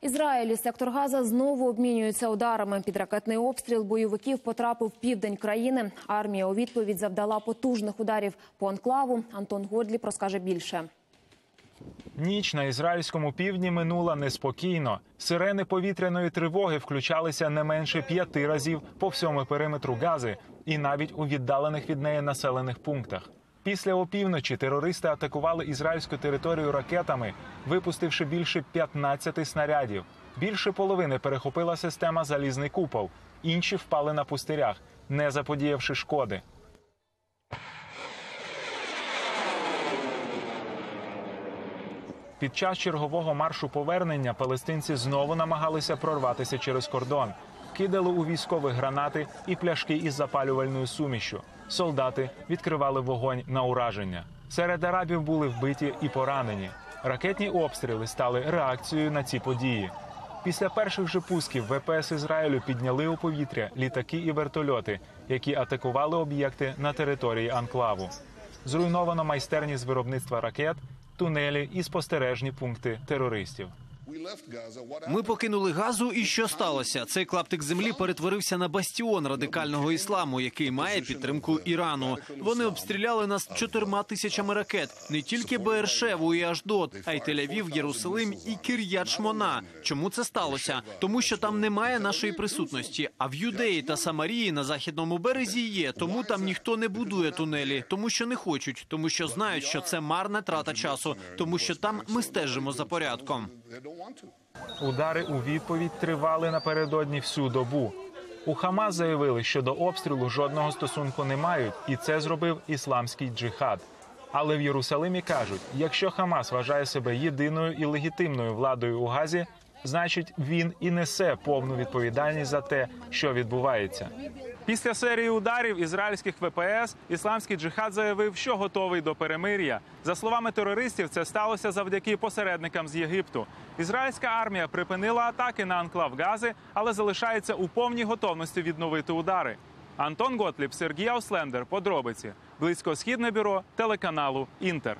Ізраїль і сектор Газа знову обмінюються ударами. Під ракетний обстріл бойовиків потрапив південь країни. Армія у відповідь завдала потужних ударів по анклаву. Антон Годліп розкаже більше. Ніч на ізраїльському півдні минула неспокійно. Сирени повітряної тривоги включалися не менше п'яти разів по всьому периметру Гази і навіть у віддалених від неї населених пунктах. Після опівночі терористи атакували ізраїльську територію ракетами, випустивши більше 15 снарядів. Більше половини перехопила система залізний купол. Інші впали на пустирях, не заподіявши шкоди. Під час чергового маршу повернення палестинці знову намагалися прорватися через кордон, кидали у військових гранати і пляшки із запалювальною сумішю. Солдати відкривали вогонь на ураження. Серед арабів були вбиті і поранені. Ракетні обстріли стали реакцією на ці події. Після перших же пусків ВПС Ізраїлю підняли у повітря літаки і вертольоти, які атакували об'єкти на території анклаву. Зруйновано майстерні з виробництва ракет, тунелі і спостережні пункти терористів. Ми покинули газу, і що сталося? Цей клаптик землі перетворився на бастіон радикального ісламу, який має підтримку Ірану. Вони обстріляли нас чотирма тисячами ракет, не тільки Бершеву і Аждот, а й Тель-Авів, Єрусалим і Кір'ят Шмона. Чому це сталося? Тому що там немає нашої присутності. А в Юдеї та Самарії на західному березі є. Тому там ніхто не будує тунелі, тому що не хочуть, тому що знають, що це марна трата часу, тому що там ми стежимо за порядком. Удари у відповідь тривали напередодні всю добу. У Хамас заявили, що до обстрілу жодного стосунку не мають, і це зробив ісламський джихад. Але в Єрусалимі кажуть: якщо Хамас вважає себе єдиною і легітимною владою у Газі, значить він і несе повну відповідальність за те, що відбувається. Після серії ударів ізраїльських ВПС ісламський джихад заявив, що готовий до перемир'я. За словами терористів, це сталося завдяки посередникам з Єгипту. Ізраїльська армія припинила атаки на анклав Гази, але залишається у повній готовності відновити удари. Антон Готліб, Сергій Ауслендер. Подробиці. Близькосхідне бюро телеканалу Інтер.